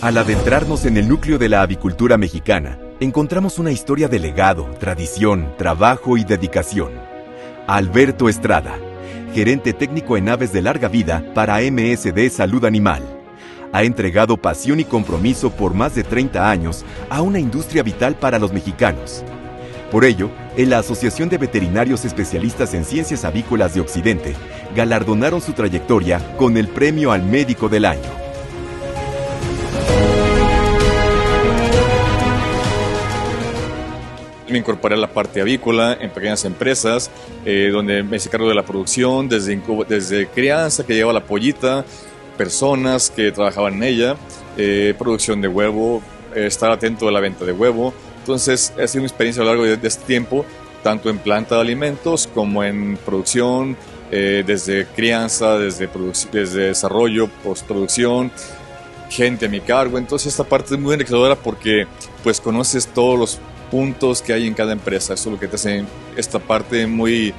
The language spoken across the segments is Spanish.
Al adentrarnos en el núcleo de la avicultura mexicana, encontramos una historia de legado, tradición, trabajo y dedicación. Alberto Estrada, gerente técnico en aves de larga vida para MSD Salud Animal. Ha entregado pasión y compromiso por más de 30 años a una industria vital para los mexicanos. Por ello, en la Asociación de Veterinarios Especialistas en Ciencias Avícolas de Occidente, galardonaron su trayectoria con el Premio al Médico del Año. Me incorporé a la parte avícola en pequeñas empresas, eh, donde me hice cargo de la producción, desde, desde crianza que lleva la pollita, personas que trabajaban en ella, eh, producción de huevo, eh, estar atento a la venta de huevo. Entonces, ha sido una experiencia a lo largo de, este tiempo, tanto en planta de alimentos como en producción, desde crianza, desde, desde desarrollo, postproducción, gente a mi cargo. Entonces, esta parte es muy enriquecedora porque pues conoces todos los puntos que hay en cada empresa. Eso es lo que te hace esta parte muy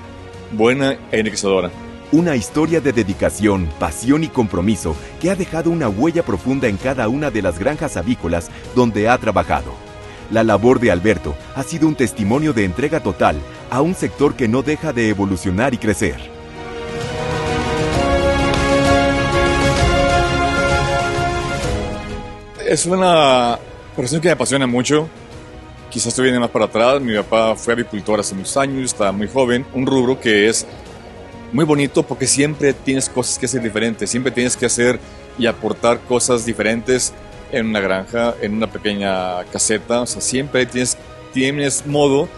buena e enriquecedora. Una historia de dedicación, pasión y compromiso que ha dejado una huella profunda en cada una de las granjas avícolas donde ha trabajado. La labor de Alberto ha sido un testimonio de entrega total a un sector que no deja de evolucionar y crecer. Es una profesión que me apasiona mucho Quizás estoy viene más para atrás, mi papá fue avicultor hace muchos años, estaba muy joven, un rubro que es muy bonito porque siempre tienes cosas que hacer diferentes, siempre tienes que hacer y aportar cosas diferentes en una granja, en una pequeña caseta, o sea, siempre tienes, tienes modo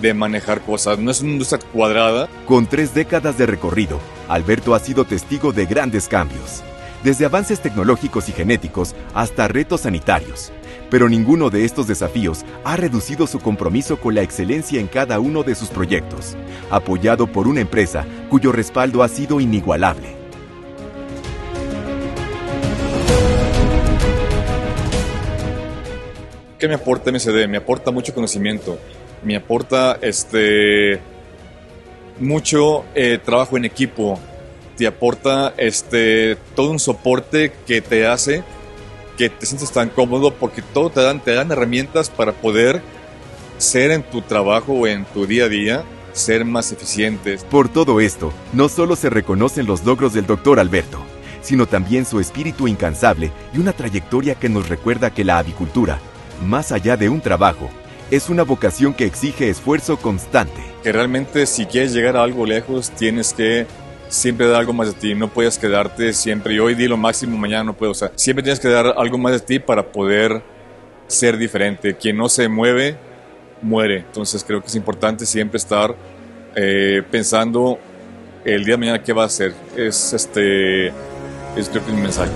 de manejar cosas, no es una industria cuadrada. Con tres décadas de recorrido, Alberto ha sido testigo de grandes cambios, desde avances tecnológicos y genéticos hasta retos sanitarios pero ninguno de estos desafíos ha reducido su compromiso con la excelencia en cada uno de sus proyectos, apoyado por una empresa cuyo respaldo ha sido inigualable. ¿Qué me aporta MCD? Me aporta mucho conocimiento, me aporta este, mucho eh, trabajo en equipo, te aporta este, todo un soporte que te hace que te sientes tan cómodo porque todo te dan, te dan herramientas para poder ser en tu trabajo o en tu día a día, ser más eficientes. Por todo esto, no solo se reconocen los logros del doctor Alberto, sino también su espíritu incansable y una trayectoria que nos recuerda que la avicultura, más allá de un trabajo, es una vocación que exige esfuerzo constante. Que realmente si quieres llegar a algo lejos, tienes que siempre da algo más de ti, no puedes quedarte siempre, y hoy di lo máximo, mañana no puedo, o siempre tienes que dar algo más de ti para poder ser diferente. Quien no se mueve, muere. Entonces creo que es importante siempre estar eh, pensando el día de mañana qué va a hacer. Es este, es creo que mensaje.